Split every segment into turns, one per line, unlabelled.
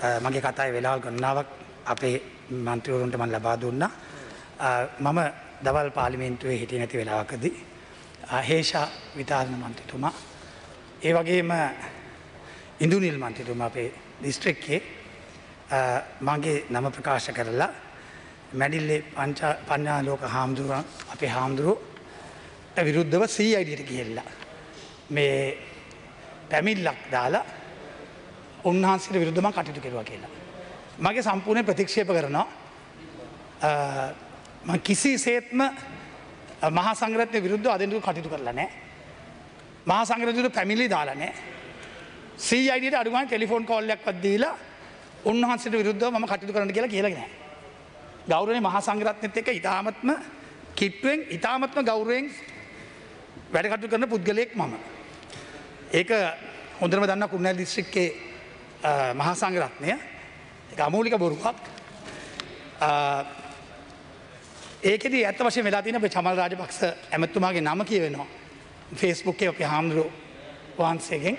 මගේ කතායි වෙලාල් ගන්නාවක් අපේ මන්ත්‍රවරුන්ට මන් ලබා දුන්න. මම දවල් පාලිමේන්තුවේ හිටිය නැති වෙලාවකදී. හේෂා විතාරණ මන්ත්‍රතුමා. ඒ වගේම ඉඳුනිල් මන්ත්‍රතුම අපේ දිස්ත්‍රික්කේ මගේ නම ප්‍රකාශ කරලා මැඩිල්ලේ පඥාලෝක හාමුදුරුවන් අපේ හාමුදුරුව විරුද්ධව සී අයිඩට ගිහෙල්ලා. මේ පැමිල්ලක් දාලා උන්වහන්සේට විරුද්ධම කටයුතු කෙරුවා කියලා. මගේ සම්පූර්ණය ප්‍රතික්ෂේප කරනවා කිසි සේත්ම මහා සංග්‍රත්ය විරුද්ධ අදටු කටයුතු කරලා නෑ. මහා සංග්‍රතුට පැමිලි දාලනෑ. සීයිඩට අඩුවන් ටෙලිෆෝන් කෝල්ලයක් පත්දීලා උන්වහන්සට විරුද්ධ ම කටයුතු කරන්න කියලා කියලගෙන. ගෞරවය මහා සංග්‍රත්නත එක ඉතාමත්ම කිට්ටුවෙන් ඉතාමත්ම ගෞරයෙන් වැඩකටු කරන පුද්ගලයෙක් මම. ඒක හොඳරම දන්න කුණැල් දිස්ත්‍රික්කේ මහා සංගරත්නය අමූලික බොරුවක් ඒකෙද ඇත වශය වෙලා තින චමල් රාජපක්ෂ ඇමත්තුමාගේ නම කියවෙනවා ෆේස්බුක්කේ අප හාමුදුරු වහන්සේගෙන්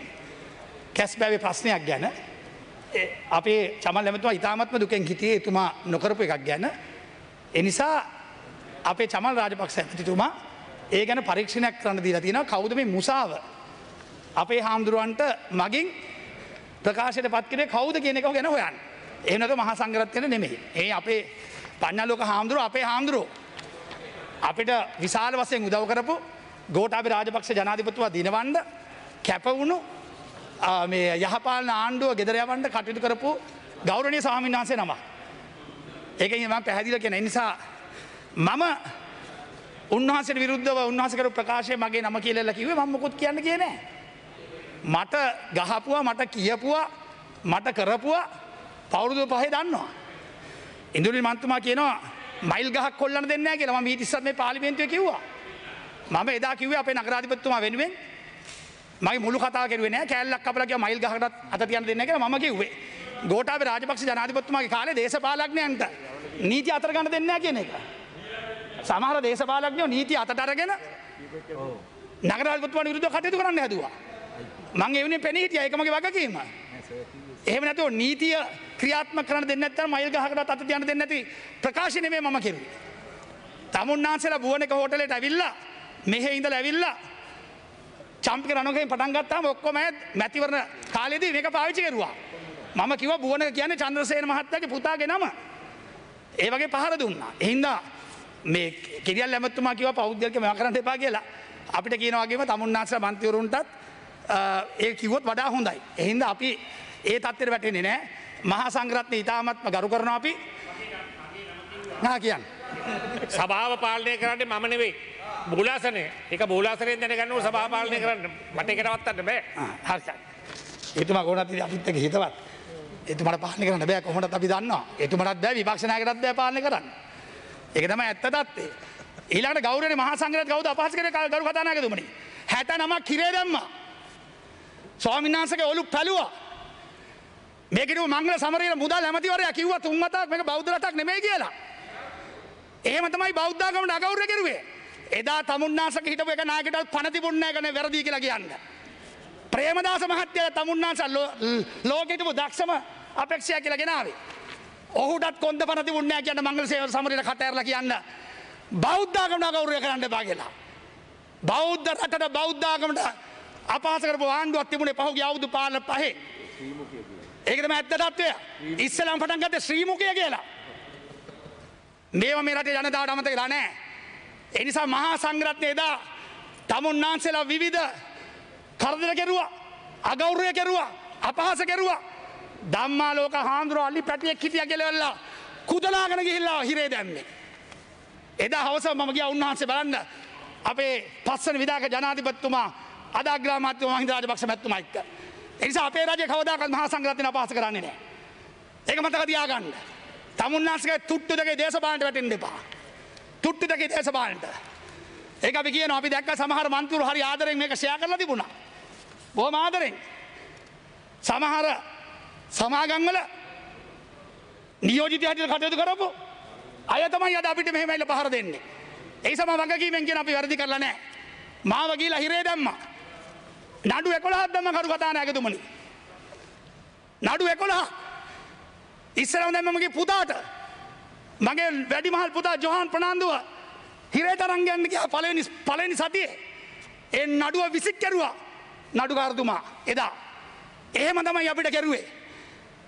කැස් බැවි ප්‍රශ්නයක් ගැන අපේ චමල් ඇමතුවා ඉතාමත්ම දුකෙන් හිටියේ එතුමා නොකරපු එකක් ගැන එනිසා අපේ චමල් රාජපක්ෂ ඇතිතුමා ඒ ගැන පරීක්ෂණයක් කරන්න දීලා තියෙන කෞද මේ මුසාව අපේ හාමුදුරුවන්ට මගින් ප්‍රකාශයට පත් කරේ කෞද කියන එක ගැන හොයන් එනක මහා සංගරත්යන නෙමෙයි ඒ අපේ පඥ්ඥලෝක හාමුදුරුව අපේ හාමුදුරුව අපිට විශාල වසයෙන් උදව් කරපු ගෝටාපි රාජපක්ෂ ජනාධිපතුවා දිනවන්ඩ කැපවුණු මේ යහපාලන ආණ්ඩුව ගෙදරයවන්ට කටයුතු කරපු ගෞරණය සාමීන් වහන්සේ නම. ඒක ම පැහැදිල කෙන නිසා මම උන්වහසට විරුද්ධව උන්හසකර ප්‍රකාශය මගේ නම කියලල කිවේ මම්මකුත් කියන්න කියන. මට ගහපුවා මට කියපුවා මට කරපුවා පවුරුදු පහේ දන්නවා. ඉඳුරි මන්තුමා කියනවා මයිල් ගහක් කොල්ලන්න දෙන්න කියලම මීටිස්සත් මේ පාලිමෙන්තුව කිව්වා. මම එදා කිව අපේ නගරාධිපත්තුමා වෙනුවෙන් මයි මුළු කතා කෙරුවෙන කැල්ලක් අපලක මයිල් ගහට අතතියන් දෙන්න එක ම කිව්වේ. ගෝටාව රාජපක්ෂ ජනාධිපත්තුමගේ කාලේ දේශපාලක්නයන්ට නීති අතරගන්න දෙන්න කියන එක. සමහර දේශපාලක්ඥෝ නීති අතට අරගෙන නගරාධපත්තුව විරුද්ධ කටයුතු කරන්න හැදවා. මං එවනේ පෙනහිටිය එකමගේ වගකීම. එහෙම නැතුව නීතිය ක්‍රියාත්ම කරන දෙන්නත් මයිල් ගහකට අත යන දෙන්නැති ප්‍රකාශනවේ මම කෙරු. තමුන්නාන්සලා බුවනක හෝටලට ඇවිල්ලා මෙහෙ ඉඳල ඇවිල්ලා චම්පික රනොකෙන් පටන්ගත්තාම ඔක්කොම මැතිවරණ කාලෙද මේක පාවිචි කරුවා. මම කිව බුවන කියන චන්ද්‍රසේන මහත්තගේ පුතාගේ නම. ඒ වගේ පහර දුන්නා. එහින්දා මේ කෙරියල් ඇමත්තුමා කිව පෞද්ගලක මෙ කරන්න එපා කියලා අපිට කියනවාගේම තමුන්නාසල මන්තවරුන්ටත් ඒ කිවොත් වඩා හොඳයි. එහින්ද අපි ඒ තත්වර වැටෙන්නේ නෑ මහා සංග්‍රත්න ඉතාමත්ම ගරු කරන අපි නා කියන්න.
සභාව පාලනය කරන්න මම නෙවෙයි. බූලාසනය එක බූලාසනය දැනගන්නු සභාපාලනය කරන්න මට එකටවත්තන්න බෑ
හරි. එතුම ගොනති අපිත්තක හිතවත් එතුමට පාලි කරන්න බෑ කොමට අපි දන්න එතුමටත් බෑ විපක්ෂණයකටත් බෑ පාලන කරන්න. එකතම ඇත්ත තත්වේ. ඒලාට ගෞරන මහසංගත ගෞද අපහස් කර ගරු කතානාකතුමනි හැට නමක් කිරේ දම්ම. ස්වාමිනාසක ඔලු පැලවා මේකට මංගල සමරයට මුදල් ඇමතිවරය කිව්ව තුන්මතක් මේ බෞද්ධරටක් නෙමේ කියලා. එහෙම තමයි බෞද්ධාගමට අගෞරය කෙරුවේ. එදා තමුන්නාසක හිටපු එක නායකටත් පනතිබුන්න ගැන වැරදි කියලා කියන්න. ප්‍රේමදාස මහත්‍යය තමුන්නාස ලෝකෙටපු දක්ෂම අපෙක්ෂය කියලා ගෙනාවේ. ඔහුටත් කොන්ද පනති උන්නෑ කියන්න මංගල සේව සමරට කටඇරල කියන්න. බෞද්ධාගමට අගෞරය කරන්න බා කියලා. බෞද්ධ රටට බෞද්ධාගමට අපාසකරපු ආණ්ඩුවත් තිබුණේ පහුගේ අවුදු පාල පහේ. ඒකතම ඇත්ත තත්වය ඉස්සලම් පටන් ගත ශ්‍රීමුකය කියලා. මේව මේ රට ජනතාවට අමත කියලා නෑ. එනිසා මහා සංග්‍රත්නය එදා තමුන්නාන්සේලා විවිධ කරදර කෙරුවා අගෞරය කෙරුවා අපහස කෙරුවා දම්මා ලෝක හාමුදුරුව අල්ලි පැටියෙක් හිටිය කෙලවෙල්ලා කුදලාගෙන ගිහිල්ලා හිරේ දැම්මේ. එදා හවස මම ගිය උන්වහන්සේ බලන්න අපේ පස්සන විදාක ජනාධිපත්තුමා අදාග්‍රාමාත්‍ය මහින්ද රාජපක්ෂ මැත්තුම එක්ක. එනිසා අපේ රජ කවදාකත් මහා සංග්‍රතින අපහස කරන්නේ නෑ. ඒක මතක තියාගන්න. තමුන්නාසක තුට්ටු දෙකේ දේශපාලට වැටෙන් දෙපා. තුට්ටු දෙකේ දේශපාලට. ඒක අපි කියන අපි දැක්ක සමහර මන්තුරු හරි ආදරෙන් මේක ෂයා කරලා තිබුණා. බොහොම ආදරෙන්. සමහර සමාගංවල නියෝජිත හටිට කටයුතු කරපු අය තමයි අද අපිට මෙහෙමයිල පහර දෙන්නේ. ඒ සම වගකීමෙන් කියන අපි වැරදි කරලා නෑ. මාව ගීලා හිරේ දැම්ම. නඩු එකොළහත් දම කරු කතාන ඇකතුමනි. නඩු එකොළහ ඉස්සරම දැමමගේ පුතාට. මගේ වැඩිමහල් පුතා ජොහන් ප්‍රනාන්දුව හිරේට රංගයන්න කිය පලනි පලනි සතියේ. ඒ නඩුව විසික් කැරුවා. නඩුකාරතුමා එදා. එහෙම තමයි අපිට කැරුවේ.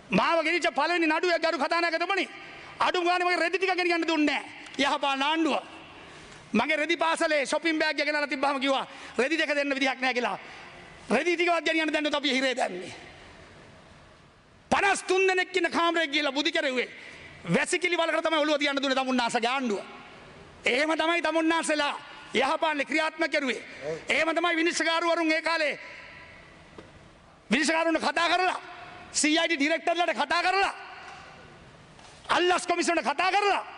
මාව ගෙනච පලනි නඩුව ගරු කතානකතමනි අඩු ගානම රෙදිටික ගෙනගන්න දුන්නේ යහපා නාණ්ඩුව. මගේ රෙදි පාසලේ ශොපින් බෑග් ගෙනලා තිබ්බම කිව්වා රෙදි දෙක දෙන්න විදිහක් නැහැ කියලා. රෙදි ටිකවත් ගෙනියන්න දැන් අපි හිරේ දැම්මේ. පනස් තුන් දෙනෙක් ඉන්න කාමරේ ගිහලා බුදි කෙරෙව්වේ. වැසිකිලි වලකට තමයි ඔළුව තියන්න දුන්නේ තමුන්නාසගේ ආණ්ඩුව එහෙම තමයි තමුන්නාසලා යහපාලනේ ක්‍රියාත්මක කරුවේ. එහෙම තමයි විනිශ්චයකාරවරුන් ඒ කාලේ විනිශ්චයකාරුන්ට කතා කරලා CID ඩිරෙක්ටර්ලට කතා කරලා අල්ලස් කොමිසමට කතා කරලා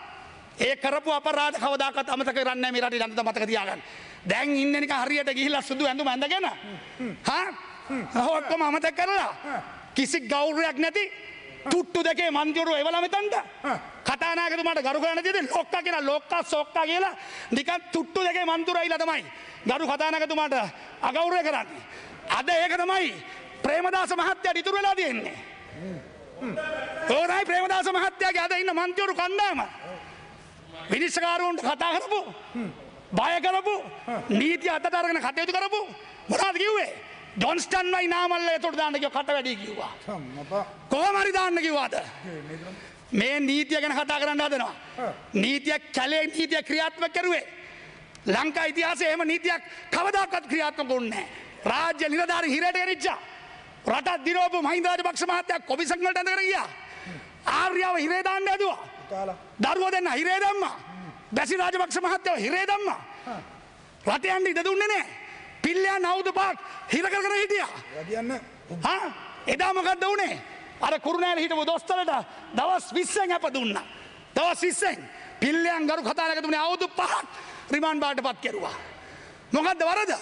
ඒ කරපු අපරාධ කවදාකත් අමතක කරන්න මේ රටේ ජනතාව මතක තියාගන්න. දැන් ඉන්නේ නිකන් හරියට ගිහිල්ලා සුදු ඇඳුම ඇඳගෙන හා ඔක්කොම අමතක කරලා කිසි ගෞරවයක් නැති තුට්ටු දෙකේ මන්තිවරු එවලා මෙතනට කතානායකතුමාට ගරු කරන්න තියෙන්නේ ලොක්කා කියලා ලොක්කා සොක්කා කියලා නිකන් තුට්ටු දෙකේ මන්තුරයිලා තමයි ගරු කතානායකතුමාට අගෞරවය කරන්නේ. අද ඒක තමයි ප්‍රේමදාස මහත්තයාට ඉතුරු වෙලා තියෙන්නේ. ඕනයි ප්‍රේමදාස මහත්තයාගේ අද ඉන්න මන්තිවරු කණ්ඩායම. විනිශ්චකාරුන්ට කතා කරපු බය කරපු නීති අතට අරගෙන කටයුතු කරපු මොනාද කිව්වේ? ඩොන්ස්ටන්වයි නාමල්ල එතොට දාන්නක කට වැඩි කිව්වා. කොහමරි දාන්න කිව්වාද? මේ නීතිය ගැන කතා කරන්න හදනවා. නීතියක් කැලේ නීතිය ක්‍රියාත්ම කරුවේ. ලංකා ඉතිහාසේ එම නීතියක් කවදක්ත් ක්‍රියාත්ම කොන්නේ රාජ්‍ය නිලධාරි හිරට එරිච්චා. රටත් දිරෝපු මහින්දාජ පක්ෂ මහත්තයක් කොමිසංගලට ඇඳකර ගියා. ආර්යාව හිරේ දාන්න ඇදවා දරුව දෙන්න හිරේ දම්ම. බැසි රාජපක්ෂ මහත්තයව හිරේ දම්ම. රටයන්ට ඉඩ දුන්නේ නෑ පිල්ලයා නෞද පාක් හිර කර හිටිය.
වැඩියන්න.
එදා මොකක්ද වනේ? අර කුරුණෑල හිටපු දොස්තරට දවස් විස්සෙන් අප දුන්න. දවස් විස්සෙන්. පිල්ලයන් ගරු කතානකතුනේ අවුදු පහක් රිමාන් බාට පත් කෙරවා. මොකක්ද වරද?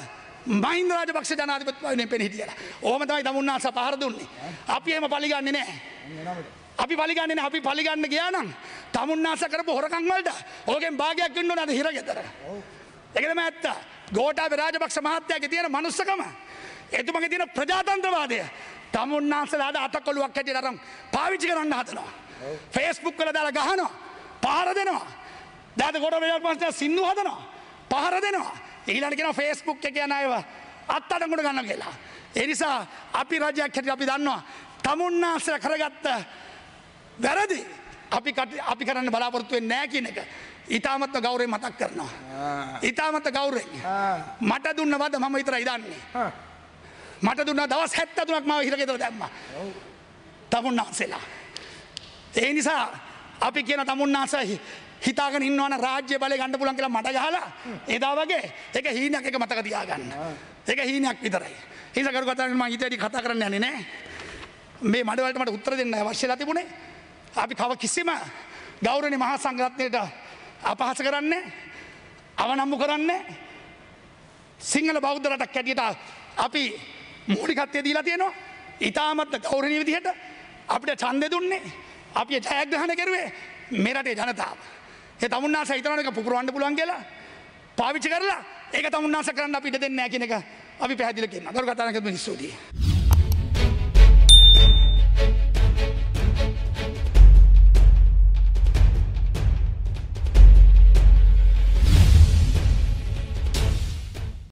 මහින්ද රාජපක්ෂ ජනාධපත්වන පෙන හිටියල. ඕම තමයි තමුන්නාස පහර දුන්නේ. අපි එම පලිගන්නේ නෑ අපි පලිගන්න අපි පලිගන්න ගියානම් තමුන්නාස කරපු හොරකංවලට ඕකෙන් භාගයක් ඉන්න නද හිරගෙතර එකම ඇත්ත. ගෝටාව රාජපක්ෂ මහත්තයගේ තියෙන මනුස්සකම. එතුමගේ තියෙන ප්‍රජාතන්ත්‍රවාදය. තමුන්නාසලාද අතකොළුවක් හැටි අරම් පාවිච්චි කරන්න හතනවා ෆේස්බුක් කළ දාලා ගහනවා. පහර දෙනවා. දැත ගොඩ වේපස්න සිින්දු හදනවා. පහර දෙනවා. ඊලට කෙන ෆේස්බුක් එක යන අයව අත්තටකුට ගන්න කියලා. එනිසා අපි රජයක් හැටි අපි දන්නවා තමුන්නාසල කරගත්ත වැරදි අපි අපි කරන්න බලාපොරත්තුවෙන් නෑ කියන එක ඉතාමත්ව ගෞරය මතක් කරනවා. ඉතාමත්ත ගෞරෙන් මට දුන්න වද මම ඉතර ඉදන්නේ. මට දුන්න දවස් හැත්ත තුනක් මාව හිරගෙතර දැම්ම. තමුන්නාන්සෙලා. ඒ නිසා අපි කියන තමුන්නාසහි හිතාගෙන ඉන්නවන රාජ්‍ය බල ගණඩ පුලන් කියලා මට ගහලා එදා වගේ එක හීනයක් එක මතක තියාගන්න. එක හීනයක් විතරයි. හිසකරු කතරම හිතටි කතා කරන්න යන්නේ නෑ. මේ මඩවලට මට උත්තර දෙන්න අවශ්‍යලා තිබුණේ අපි කව කිසිම ගෞරණි මහා සංග්‍රත්නයට අපහස කරන්නේ අවනම්මු කරන්නේ සිංහල බෞද්ධ රටක් කැටියට අපි මූලිකත්වය දීලා තියෙනවා ඉතාමත්ත ගෞරණී විදිහට අපිට චන්දය දුන්නේ අපි ජයග්‍රහණ කරුවේ මෙරටේ ජනතාව. ඒ තමුන්නාස හිතනක පුපුරුවන්ඩ පුළුවන් කියලා පාවිච්චි කරලා ඒක තමුන්නාස කරන්න අපිට දෙන්න කියන එක අපි පැදිලකෙන් අදර කතානකම ස්තුතියි.